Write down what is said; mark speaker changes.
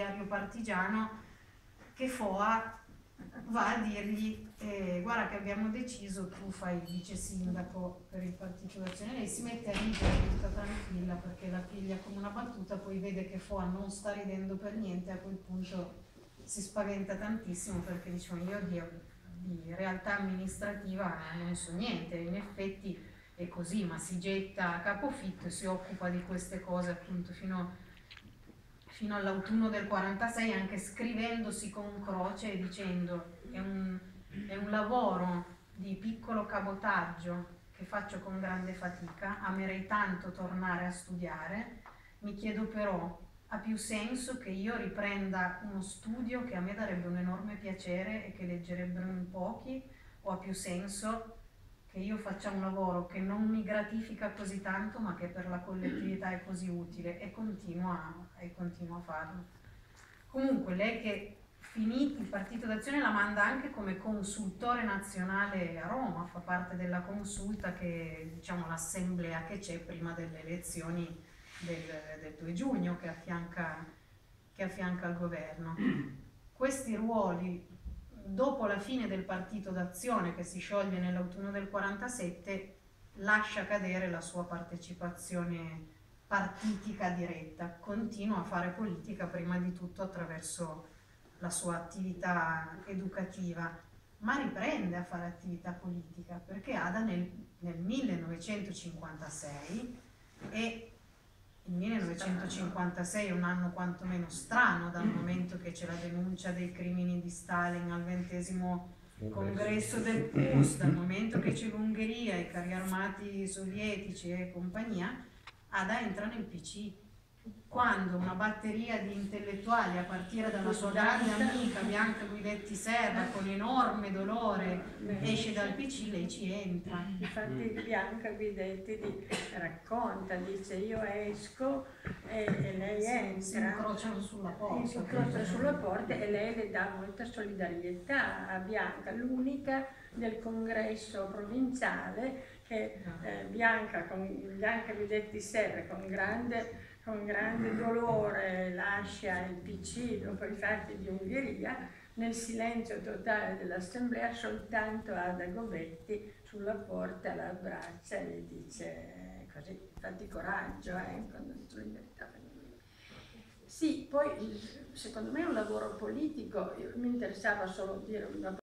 Speaker 1: diario partigiano che Foa va a dirgli eh, guarda che abbiamo deciso tu fai il vice sindaco per il partito d'azione lei si mette a ridere tutta tranquilla perché la piglia come una battuta poi vede che Foa non sta ridendo per niente a quel punto si spaventa tantissimo perché dice io di, di realtà amministrativa non so niente. In effetti è così ma si getta a capofitto e si occupa di queste cose appunto fino a fino all'autunno del 46 anche scrivendosi con croce e dicendo è un, è un lavoro di piccolo cabotaggio che faccio con grande fatica, amerei tanto tornare a studiare, mi chiedo però ha più senso che io riprenda uno studio che a me darebbe un enorme piacere e che leggerebbero in pochi? O ha più senso che io faccia un lavoro che non mi gratifica così tanto ma che per la collettività è così utile e continua, e continua a farlo. Comunque lei che finito il Partito d'Azione la manda anche come consultore nazionale a Roma, fa parte della consulta che diciamo l'assemblea che c'è prima delle elezioni del, del 2 giugno che affianca, che affianca il governo. Questi ruoli dopo la fine del partito d'azione che si scioglie nell'autunno del 47 lascia cadere la sua partecipazione partitica diretta, continua a fare politica prima di tutto attraverso la sua attività educativa, ma riprende a fare attività politica perché Ada nel, nel 1956 e il 1956 è un anno quantomeno strano dal momento che c'è la denuncia dei crimini di Stalin al ventesimo congresso del PUS, dal momento che c'è l'Ungheria, i carri armati sovietici e compagnia, Ada entra nel PC quando una batteria di intellettuali a partire dalla sua grande amica Bianca Guidetti Serra con enorme dolore esce dal PC, lei ci entra.
Speaker 2: Infatti Bianca Guidetti racconta, dice io esco e, e lei entra. Si
Speaker 1: incrociano sulla porta.
Speaker 2: Si incrociano sulla porta e lei le dà molta solidarietà a Bianca, l'unica del congresso provinciale che eh, Bianca, con, Bianca Guidetti Serra con grande con grande dolore lascia il PC dopo i fatti di Ungheria, nel silenzio totale dell'assemblea soltanto Ada Gobetti sulla porta la abbraccia e le dice così, fatti coraggio, eh, quando solidarietà Sì, poi secondo me è un lavoro politico, mi interessava solo dire una